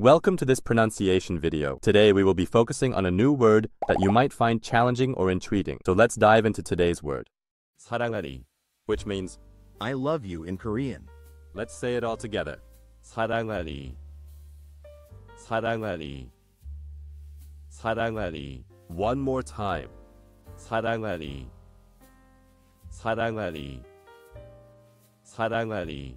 Welcome to this pronunciation video. Today we will be focusing on a new word that you might find challenging or intriguing. So let's dive into today's word. 사랑하리, which means I love you in Korean. Let's say it all together. 사랑하리. 사랑하리. 사랑하리. One more time. 사랑하리. 사랑하리. 사랑하리.